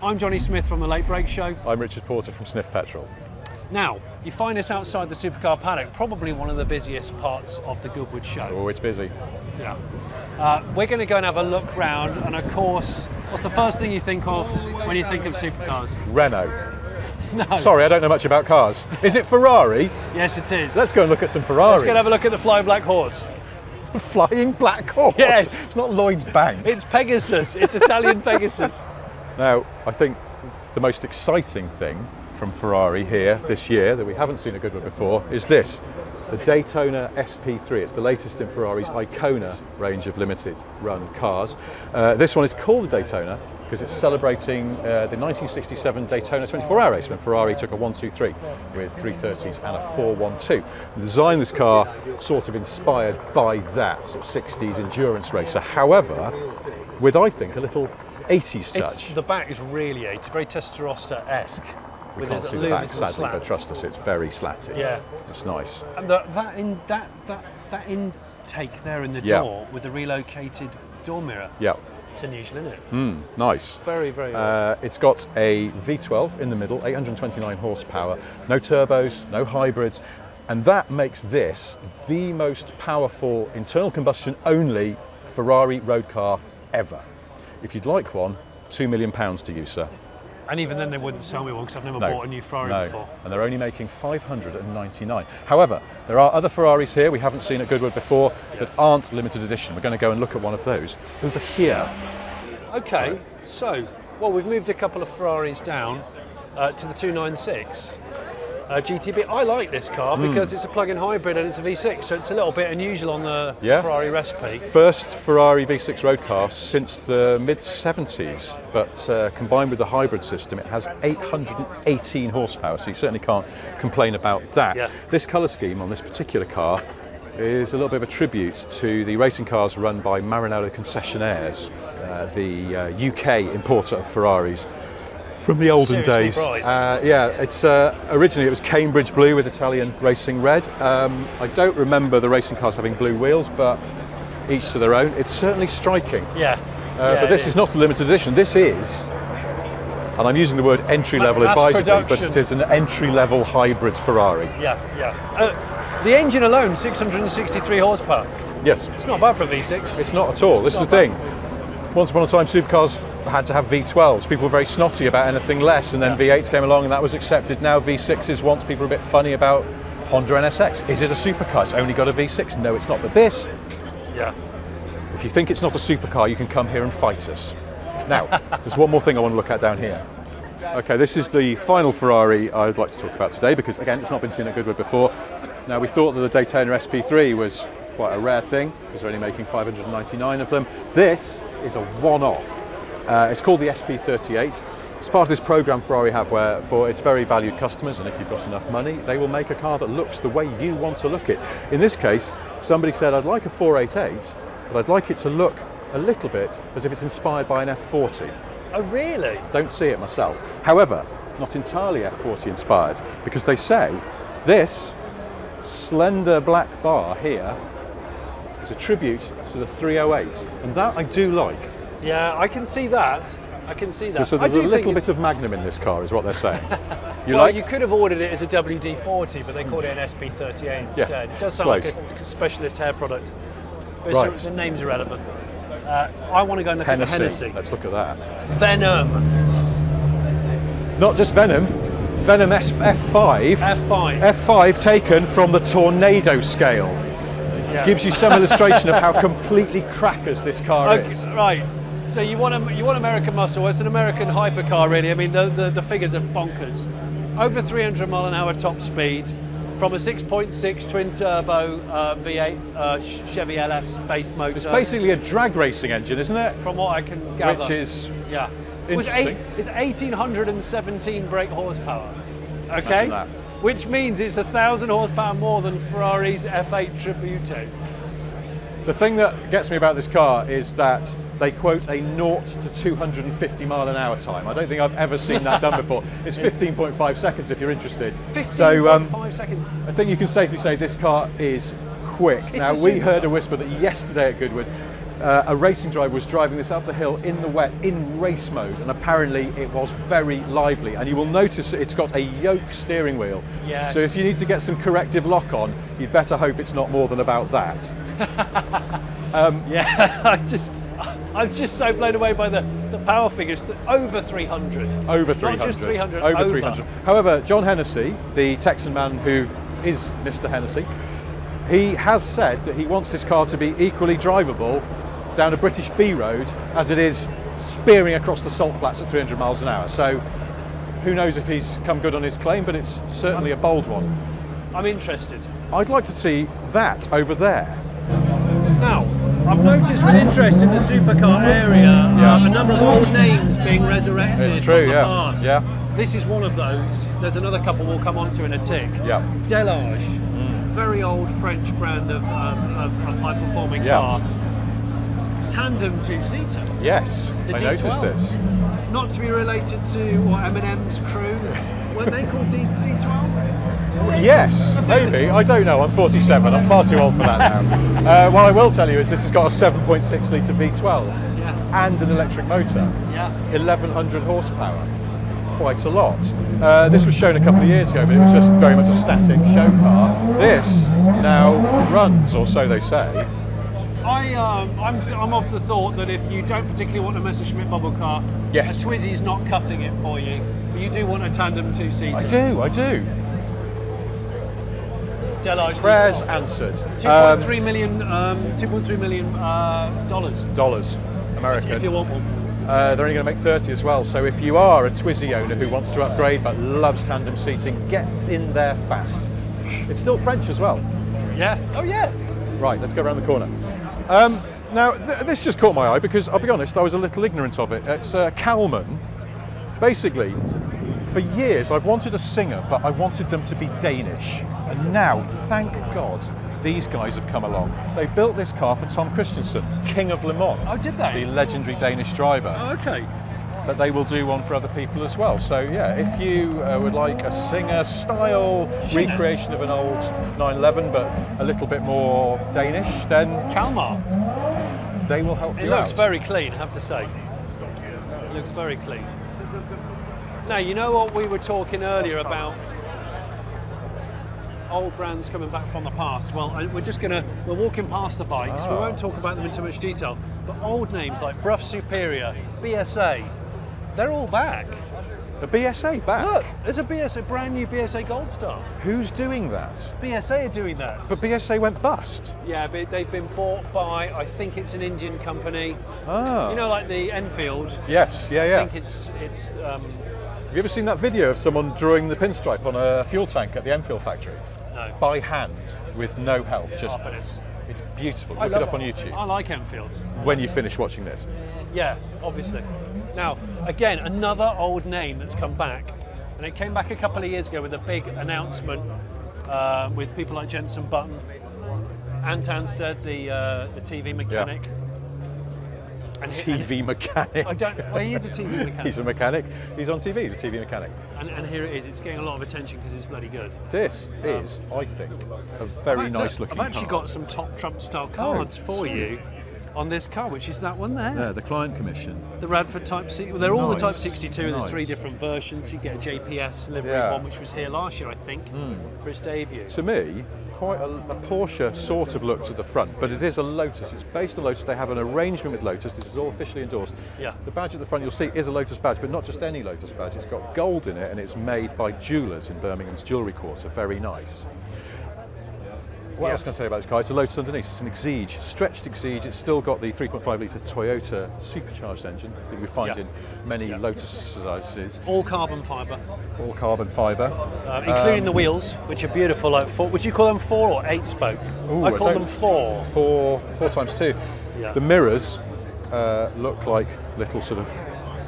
I'm Jonny Smith from the Late Brake Show. I'm Richard Porter from Sniff Petrol. Now, you find us outside the supercar paddock, probably one of the busiest parts of the Goodwood show. Oh, it's busy. Yeah. Uh, we're going to go and have a look round, and of course, what's the first thing you think of when you think of supercars? Renault. No. Sorry, I don't know much about cars. Is it Ferrari? Yes, it is. Let's go and look at some Ferraris. Let's go and have a look at the Flying Black Horse. Flying Black Horse? Yes. It's not Lloyd's Bank. It's Pegasus. It's Italian Pegasus. Now, I think the most exciting thing from Ferrari here this year that we haven't seen a good one before is this the Daytona SP3. It's the latest in Ferrari's Icona range of limited run cars. Uh, this one is called the Daytona because it's celebrating uh, the 1967 Daytona 24 hour race when Ferrari took a 123 with 330s and a 412. The design of this car sort of inspired by that sort of 60s endurance racer. However, with I think a little 80s touch. It's, the back is really 80, very Testarossa-esque. We with can't its see the back sadly, but trust us, it's very slatty. Yeah. It's nice. And the, that in that that that intake there in the Yeah. door with the relocated door mirror. Yeah. It's unusual, isn't it? Mm, nice. Very, very. odd. Uh, it's got a V12 in the middle, 829 horsepower, no turbos, no hybrids, and that makes this the most powerful internal combustion only Ferrari road car ever. If you'd like one, two million pounds to you, sir. and even then, they wouldn't sell me one because I've never No, bought a new Ferrari no, before. and they're only making 599. However, there are other Ferraris here we haven't seen at Goodwood before that aren't limited edition. We're going to go and look at one of those over here. Okay, so well, we've moved a couple of Ferraris down uh, to the 296. Uh, GTB. I like this car Hmm. because it's a plug-in hybrid and it's a V6, so it's a little bit unusual on the Yeah. Ferrari recipe. First Ferrari V6 road car since the mid 70s, but uh, combined with the hybrid system, it has 818 horsepower, so you certainly can't complain about that. Yeah. This colour scheme on this particular car is a little bit of a tribute to the racing cars run by Maranello Concessionaires, uh, the uh, UK importer of Ferraris. From the olden Seriously days, uh, yeah. It's uh, originally it was Cambridge blue with Italian racing red. Um, I don't remember the racing cars having blue wheels, but each to their own. It's certainly striking. Yeah. Uh, Yeah, but this is not the limited edition. This is, and I'm using the word entry level Mass advisedly, but it is an entry level hybrid Ferrari. Yeah, yeah. Uh, the engine alone, 663 horsepower. Yes, It's not bad for a V6. it's not at all. This is the not thing. Once upon a time, supercars had to have V12s. People were very snotty about anything less, and then Yeah. V8s came along, and that was accepted. Now V6s once people are a bit funny about Honda NSX. Is it a supercar? It's only got a V6. No, it's not. But this, Yeah. If you think it's not a supercar, you can come here and fight us. Now, there's one more thing I want to look at down here. Okay, this is the final Ferrari I'd like to talk about today because, again, it's not been seen at Goodwood before. Now, we thought that the Daytona SP3 was quite a rare thing because they're only making 599 of them. This is a one-off. Uh, it's called the SP38. It's part of this program Ferrari have where for its very valued customers, and if you've got enough money, they will make a car that looks the way you want to look it. In this case, somebody said, I'd like a 488, but I'd like it to look a little bit as if it's inspired by an F40. Oh, really? Don't see it myself. However, not entirely F40 inspired, because they say this slender black bar here is a tribute to the 308, and that I do like. Yeah, I can see that. I can see that. So I there's do a little bit of Magnum in this car, is what they're saying. You well, like? you could have ordered it as a WD-40, but they called it an SP38 instead. It does sound like a specialist hair product. But Right. the name's irrelevant. Uh, I want to go and look Hennessy. at the Hennessy. Let's look at that. Venom, Not just Venom, Venom S- F5. F5. F5 taken from the tornado scale. yeah. Gives you some illustration of how completely crackers this car Okay, is. right. So you want a, you want American muscle? It's an American hypercar, really. I mean, the, the, the figures are bonkers. Over 300 mile an hour top speed from a 6.6 twin turbo uh, V8 uh, Chevy LS base motor. It's basically a drag racing engine, isn't it? from what I can gather. Which is yeah, it was eight, interesting. it's 1817 brake horsepower. Okay, which means it's a thousand horsepower more than Ferrari's F8 Tributo. the thing that gets me about this car is that they quote a 0 to 250 mile an hour time. I don't think I've ever seen that done before. It's 15.5 seconds if you're interested. 15.5 So um, seconds. I think you can safely say this car is quick. now we heard a whisper that yesterday at Goodwood uh, a racing driver was driving this up the hill in the wet in race mode, and apparently it was very lively. And you will notice it's got a yoke steering wheel. Yes. So if you need to get some corrective lock on, you'd better hope it's not more than about that. Yeah, I just, I'm just so blown away by the, the power figures. Over 300. Over 300. Not just 300. Over 300. However, John Hennessy, the Texan man who is Mr. Hennessy, he has said that he wants this car to be equally drivable down a British B road as it is spearing across the salt flats at 300 miles an hour. So who knows if he's come good on his claim, but it's certainly a bold one. I'm interested. I'd like to see that over there. Now, I've noticed with interest in the supercar area Yeah. um, a number of old names being resurrected It's true, from the yeah. past. Yeah. This is one of those. There's another couple we'll come on to in a tick. Yeah. Delage, Mm. very old French brand of, um, of, of high-performing Yeah. car. Tandem two-seater. Yes, The I D12. noticed this. Not to be related to what Eminem's crew. Weren't they called D, D12? Yes, maybe. I don't know. I'm 47. I'm far too old for that now. Uh, what I will tell you is this has got a 7.6 litre V12 Yeah. and an electric motor, Yeah. 1100 horsepower. Quite a lot. Uh, this was shown a couple of years ago, but it was just very much a static show car. This now runs, or so they say. I, um, I'm, I'm of the thought that if you don't particularly want a Messerschmitt bubble car, Yes. a Twizy's not cutting it for you. But you do want a tandem two-seater. I do, I do. Delage Prayers D12. answered. 2.3 million, um, 2.3 million uh, dollars dollars, American. if you want one. Uh, they're only going to make 30 as well. So if you are a Twizy owner who wants to upgrade but loves tandem seating, get in there fast. It's still French as well. Yeah. Oh yeah. Right, let's go around the corner. Um, now, th- this just caught my eye because I'll be honest, I was a little ignorant of it. It's uh, Kalmar. Basically, for years I've wanted a singer, but I wanted them to be Danish. And now, thank God, these guys have come along. They built this car for Tom Kristensen, King of Le Mans. Oh, did they? The legendary Danish driver. Oh, okay. But they will do one for other people as well. So, yeah, if you uh, would like a singer style recreation of an old 911, but a little bit more Danish, then Kalmar. they will help you. It looks very clean, I have to say. It looks very clean. Now, you know what we were talking earlier about old brands coming back from the past? Well, we're just going to, we're walking past the bikes, we Ah. won't talk about them in too much detail, but old names like Brough Superior, BSA, they're all back. The BSA back. Look, there's a BSA, brand new BSA Gold Star. Who's doing that? BSA are doing that. But BSA went bust. Yeah, but they've been bought by, I think it's an Indian company. Ah. You know, like the Enfield. Yes, yeah, I yeah. think it's it's um, Have you ever seen that video of someone drawing the pinstripe on a fuel tank at the Enfield factory? By hand, with no help. Just Oh, it's- it's beautiful. I Look it up on YouTube I like Enfield. when you finish watching this. Yeah, obviously. Now, again, another old name that's come back, and it came back a couple of years ago with a big announcement uh, with people like Jensen Button, Ant Anstead, the uh, the TV mechanic. And he- and- TV mechanic. I don't. Well, he is a TV mechanic. He's a mechanic. He's on TV. He's a TV mechanic. and, and here it is. It's getting a lot of attention because it's bloody good. This um, is, I think, a very I've- nice look, looking I've actually car. got some top Trump style oh, cards for sweet. you on this car, which is that one there. Yeah, the client commission. The Radford Type 60. Well, they're all the Type Nice, 62. There's three different versions. You get a JPS livery Yeah. One, which was here last year, I think, hmm. for its debut. To me, quite a, a Porsche sort of look to the front, but it is a Lotus. It's based on Lotus. They have an arrangement with Lotus. This is all officially endorsed. Yeah. The badge at the front you'll see is a Lotus badge, but not just any Lotus badge. It's got gold in it, and it's made by jewellers in Birmingham's Jewellery Quarter. Very nice. What Yeah. else can I say about this car? It's a Lotus underneath. It's an Exige, stretched Exige. It's still got the 3.5 litre Toyota supercharged engine that we find Yeah. in many Yeah. Lotuses, All carbon fibre, all carbon fibre. uh, including Um, the wheels, which are beautiful. Like four, would you call them four or eight spoke? Ooh, I call them four. four four times two. Yeah. The mirrors uh, look like little sort of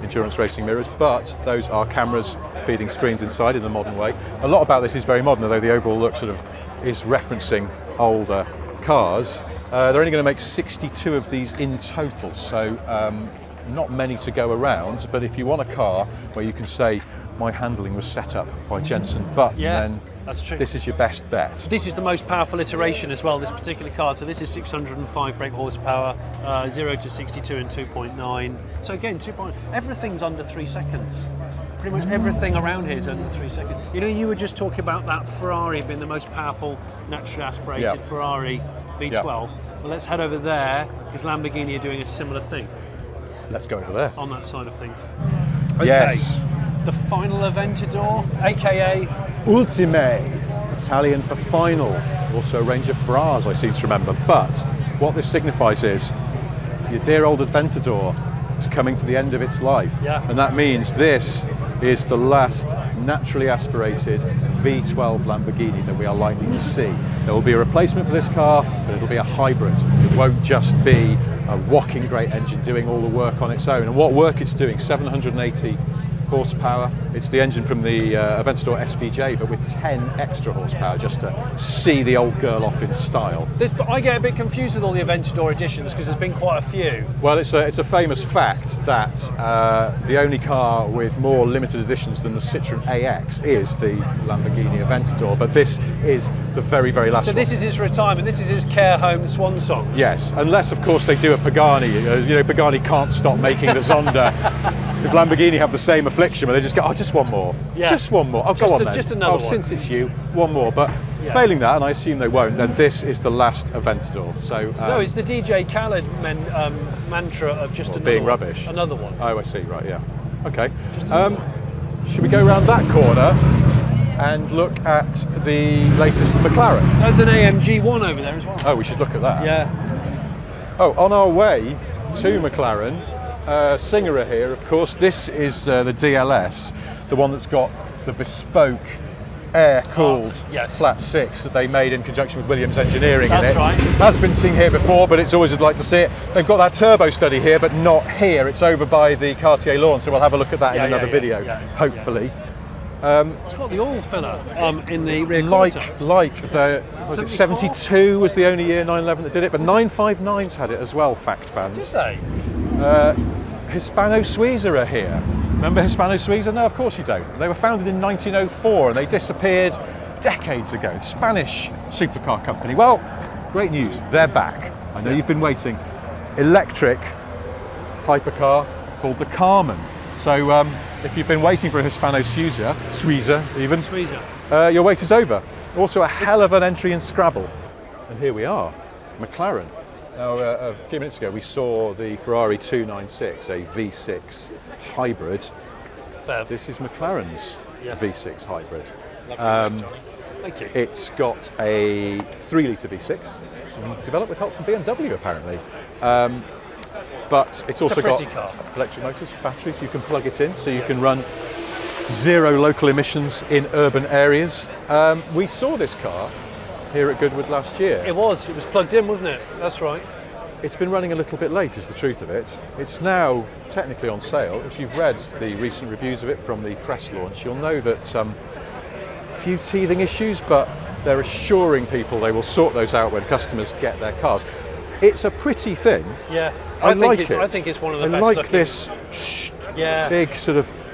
endurance racing mirrors, but those are cameras feeding screens inside in the modern way. A lot about this is very modern, although the overall look sort of is referencing older cars. Uh, they're only going to make 62 of these in total, so um, not many to go around. But if you want a car where you can say my handling was set up by Jensen Button, Yeah. then That's true. This is your best bet. This is the most powerful iteration as well, this particular car. So this is 605 brake horsepower, uh, 0 to 62 in 2.9. So again, 2. Point, everything's under 3 seconds. Pretty much everything around here is under 3 seconds. You know, you were just talking about that Ferrari being the most powerful naturally aspirated Yeah. Ferrari V12. Well, let's head over there because Lamborghini are doing a similar thing Let's go over there. on that side of things. Yes. The final Aventador, aka Ultime, Italian for final. Also a range of bras, I seem to remember. But what this signifies is your dear old Aventador is coming to the end of its life. Yeah. And that means this is the last naturally aspirated V12 Lamborghini that we are likely to see. There will be a replacement for this car, but it'll be a hybrid. It won't just be a whacking great engine doing all the work on its own. And what work it's doing, 780 horsepower. It's the engine from the uh, Aventador SVJ, but with 10 extra horsepower just to see the old girl off in style. this. But I get a bit confused with all the Aventador editions because there's been quite a few. Well, it's a, it's a famous fact that uh, the only car with more limited editions than the Citroen AX is the Lamborghini Aventador, but this is the very, very last So one. this is his retirement. This is his care home swan song. Yes, unless of course they do a Pagani. Uh, you know, Pagani can't stop making the Zonda. if Lamborghini have the same affliction, where they just go, oh, just one more, Yeah. just one more. Oh, Just go on a- then. just another oh, one. since it's you, one more. But Yeah. failing that, and I assume they won't, then this is the last Aventador. So um, No, it's the DJ Khaled men, um, mantra of just another being one. rubbish. Another one. Oh, I see. Right, yeah. Okay. Um, should we go around that corner and look at the latest McLaren? There's an AMG one over there as well. Oh, we should look at that. Yeah. Oh, on our way to McLaren, uh, Singer here, of course. This is uh, the DLS, the one that's got the bespoke air-cooled Oh, yes. flat six that they made in conjunction with Williams Engineering That's in it. right. Has been seen here before, but it's always I'd like to see it. They've got that turbo study here, but not here. It's over by the Cartier lawn, so we'll have a look at that Yeah, in another yeah, video, yeah, hopefully. It's got the oil filler um, in the rear Like, quarter. like the was it 72 was the only year 911 that did it, but 959s had it as well. Fact fans. Did they? Uh, Hispano Suiza are here. Remember Hispano Suiza? No, of course you don't. They were founded in 1904 and they disappeared decades ago. Spanish supercar company. Well, great news. They're back. I know you've been waiting. Electric hypercar called the Carmen. So um, if you've been waiting for a Hispano Suiza, Suiza even, Suiza. uh, your wait is over. Also a hell of an entry in Scrabble. And here we are, McLaren. Now, uh, a few minutes ago, we saw the Ferrari 296, a V6 hybrid. Fair. This is McLaren's Yeah. V6 hybrid. Thank you. It's got a 3 litre V6, developed with help from BMW apparently. Um, but it's also got car. electric motors, batteries, you can plug it in so you can run zero local emissions in urban areas. Um, we saw this car here at Goodwood last year. It was. It was plugged in, wasn't it? That's right. It's been running a little bit late, is the truth of it. It's now technically on sale. If you've read the recent reviews of it from the press launch, you'll know that um, few teething issues, but they're assuring people they will sort those out when customers get their cars. It's a pretty thing. Yeah. I, I, think like it's. it. I think it's one of the I best like looking. this Yeah. big sort of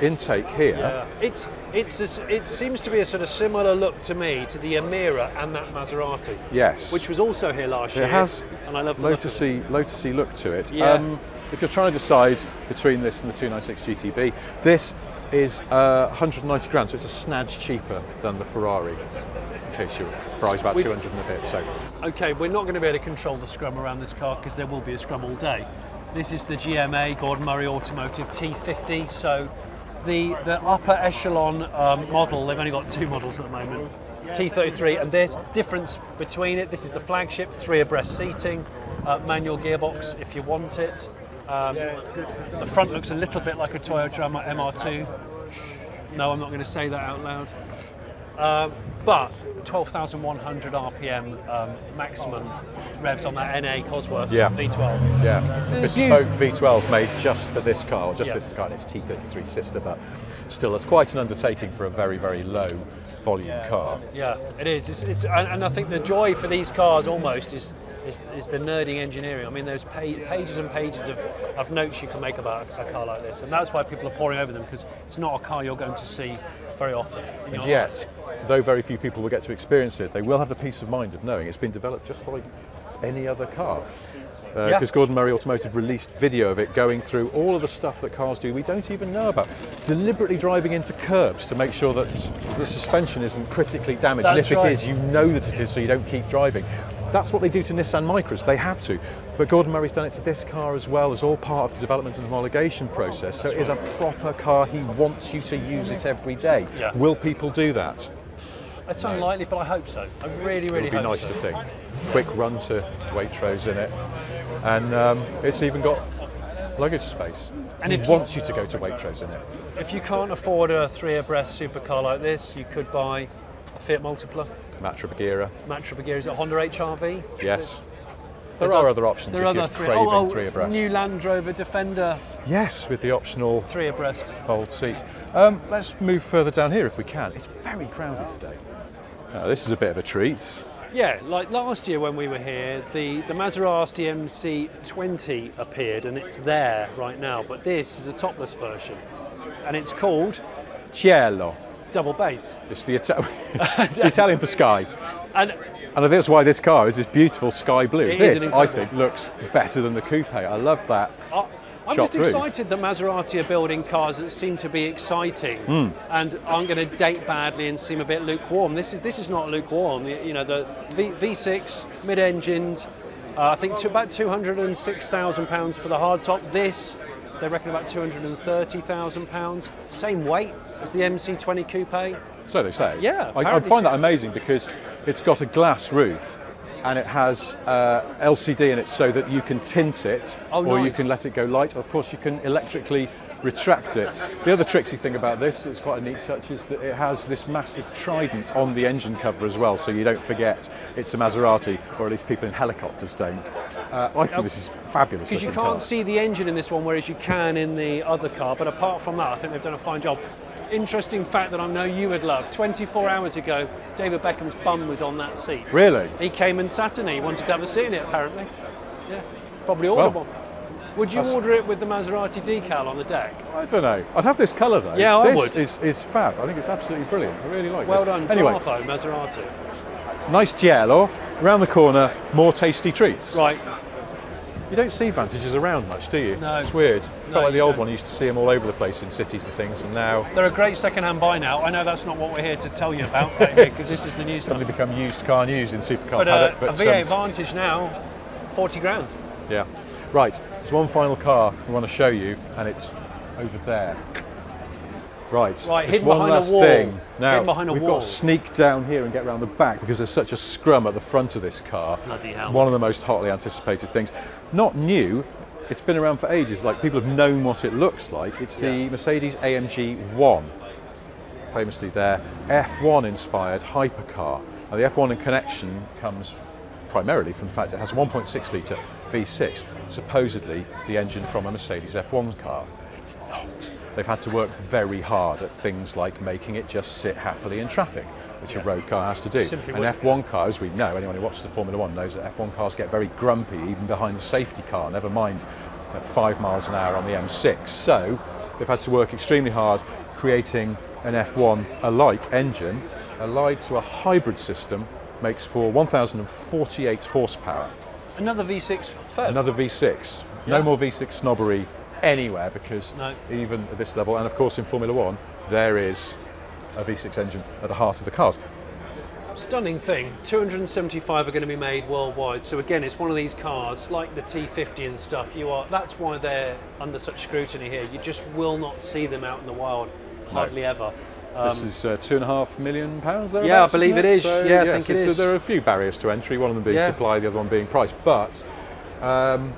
intake here. Yeah. It's. It's. A it seems to be a sort of similar look to me to the Emira and that Maserati, Yes. which was also here last year. It has and I love the look it. Lotusy, Lotusy look to it. Um, Yeah. if you're trying to decide between this and the 296 GTB, this is uh, 190 grand, so it's a snadge cheaper than the Ferrari. In case you're Ferrari's about We- 200 and a bit. So Okay, we're not going to be able to control the scrum around this car because there will be a scrum all day. This is the GMA Gordon Murray Automotive T50. So the the upper echelon um, model, they've only got two models at the moment. T33, and there's difference between it. This is the flagship, three abreast seating, uh, manual gearbox if you want it. Um, the front looks a little bit like a Toyota MR2. No, I'm not going to say that out loud. Um, but 12,100 RPM um, maximum revs on that NA Cosworth Yeah. V12. yeah, bespoke V12 made just for this car, or just Yeah. for this car and its T33 sister, but still, it's quite an undertaking for a very, very low volume car. Yeah, it is. It's, it's, and, and I think the joy for these cars almost is is, is the nerding engineering. I mean, there's pa- pages and pages of, of notes you can make about a, a car like this, and that's why people are pouring over them because it's not a car you're going to see very often. And yet, though very few people will get to experience it, they will have the peace of mind of knowing it's been developed just like any other car. Because Yeah. Gordon Murray Automotive released video of it going through all of the stuff that cars do we don't even know about. Deliberately driving into curbs to make sure that the suspension isn't critically damaged. and if right. it is, you know that it is so you don't keep driving. That's what they do to Nissan Micras, they have to. But Gordon Murray's done it to this car as well as all part of the development and homologation process. So it is a proper car, he wants you to use it every day. Yeah. Will people do that? It's unlikely, but I hope so. I really, really It would be nice so. to think. Quick run to Waitrose in it, and um, it's even got luggage space. And And if he you- wants you to go to Waitrose in it. If you can't afford a three abreast supercar like this, you could buy Fiat Multipla. Matra Bagheera, Matra Bagheera is it a Honda HRV? yes. There There's are other options There if are you're three. craving oh, oh, three abreast. New Land Rover Defender Yes, with the optional three abreast. fold seat. Um, let's move further down here if we can. It's very crowded today. Now, this is a bit of a treat. Yeah, like last year when we were here, the, the Maserati MC20 appeared and it's there right now, but this is a topless version and it's called Cielo. Double Bass. It's the, Ita- it's the Italian for sky. And And I think that's why this car is this beautiful sky blue. It is this, I think, looks better than the coupe. I love that. I, I'm just through. excited that Maserati are building cars that seem to be exciting Hmm. and aren't going to date badly and seem a bit lukewarm. This is this is not lukewarm. You know, the v, V6 mid-engined, uh, I think to about 206,000 pounds for the hardtop. This they reckon about 230,000 pounds. Same weight as the MC20 coupe. So they say. Yeah, I, I find that amazing because it's got a glass roof and it has uh, LCD in it so that you can tint it Oh, or you can let it go light. Of course, you can electrically retract it. The other tricksy thing about this, it's quite a neat touch, is that it has this massive trident on the engine cover as well, so you don't forget it's a Maserati, or at least people in helicopters don't. Uh, I think this is fabulous. Because you can't car. see the engine in this one, whereas you can in the other car. But apart from that, I think they've done a fine job. Interesting fact that I know you would love 24 hours ago, David Beckham's bum was on that seat. Really? He came and sat in it. He wanted to have a seat in it, apparently. Yeah. Probably ordered Well, one. Would you order it with the Maserati decal on the deck? I don't know. I'd have this colour though. Yeah, I this would. Is, is fab. I think it's absolutely brilliant. I really like it. Well this. done, Anyway, bravo, Maserati. Nice giallo. Round the corner, more tasty treats. Right, You don't see Vantages around much, do you? No. It's weird. No, Felt like the old don't. one. You used to see them all over the place in cities and things, and now they're a great second-hand buy now. I know that's not what we're here to tell you about, because this is the new stuff. suddenly become used car news in supercar But uh, paddock. a V8 um, Vantage now, 40 grand. Yeah. Right, there's one final car we want to show you, and it's over there. Right, Right, there's hidden one behind a last wall. thing. Now, Hidden behind a we've wall. got to sneak down here and get around the back because there's such a scrum at the front of this car. Bloody hell. One of the most hotly anticipated things. Not new, it's been around for ages. Like people have known what it looks like. It's the Yeah. Mercedes AMG 1 famously their F1 inspired hypercar. Now, the F1 in connection comes primarily from the fact it has a 1.6 litre V6, supposedly the engine from a Mercedes F1 car. It's not. They've had to work very hard at things like making it just sit happily in traffic, which a road car has to do. Simply An wouldn't. F1 car, as we know, anyone who watches the Formula One knows that F1 cars get very grumpy even behind the safety car, never mind at five miles an hour on the M6. So they've had to work extremely hard creating an F1 alike engine, allied to a hybrid system, makes for 1,048 horsepower. Another V6 Fev. Another V6. No more V6 snobbery anywhere because No. even at this level, and of course in Formula One, there is a V6 engine at the heart of the cars. Stunning thing. 275 are going to be made worldwide. So again, it's one of these cars like the T50 and stuff. You are. That's why they're under such scrutiny here. You just will not see them out in the wild, hardly ever. this Um, is uh, two and a half million pounds. Yeah, I believe it is. So, Yeah, I think it's- So there are a few barriers to entry. One of them being Yeah. supply, the other one being price. But um, I don't know.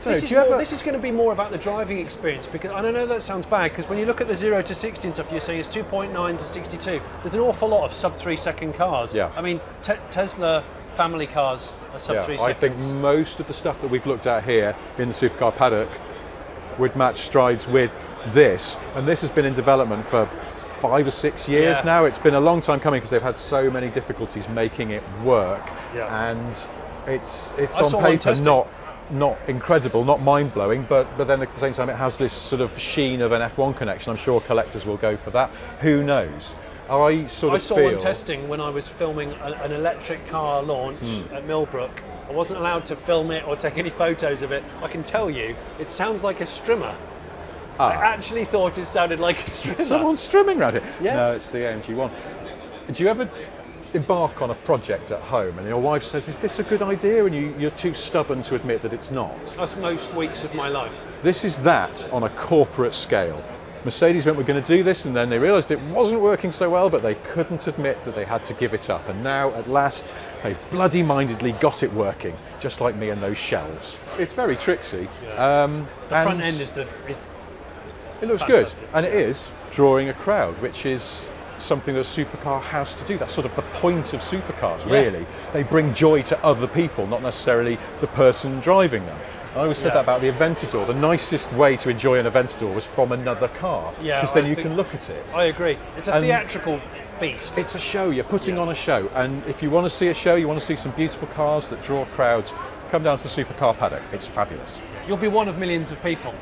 This is, more, ever? this is going to be more about the driving experience because I don't know that sounds bad because when you look at the 0 to 60 and stuff, you're saying it's 2.9 to 62. There's an awful lot of sub three second cars. Yeah. I mean, te- Tesla family cars are sub Yeah, three I think most of the stuff that we've looked at here in the supercar paddock would match strides with this, and this has been in development for five or six years Yeah. now. It's been a long time coming because they've had so many difficulties making it work, Yeah. and it's it's I on paper not not incredible, not mind blowing, but but then at the same time it has this sort of sheen of an F1 connection. I'm sure collectors will go for that. Who knows? I sort I of saw feel one testing when I was filming a, an electric car launch Hmm. at Millbrook. I wasn't allowed to film it or take any photos of it. I can tell you, it sounds like a strimmer. I Ah. actually thought it sounded like a strimmer. someone's streaming around it. Yeah. No, it's the AMG one. Do you ever embark on a project at home and your wife says, "Is this a good idea?" and you, you're too stubborn to admit that it's not? That's most weeks of my life. This is that on a corporate scale. Mercedes went, we're going to do this, and then they realised it wasn't working so well, but they couldn't admit that they had to give it up. And now, at last, they've bloody mindedly got it working, just like me and those shelves. It's very tricksy. Um, The front end is the is It looks fantastic. good, and it is drawing a crowd, which is something that a supercar has to do. That's sort of the point of supercars, Yeah. really. They bring joy to other people, not necessarily the person driving them. I always said Yeah. that about the Aventador. The nicest way to enjoy an Aventador was from another car, Yeah, because then I you can look at it. I agree. It's a And- theatrical beast. It's a show. You're putting Yeah. on a show, and if you want to see a show, you want to see some beautiful cars that draw crowds. Come down to the supercar paddock. It's fabulous. You'll be one of millions of people.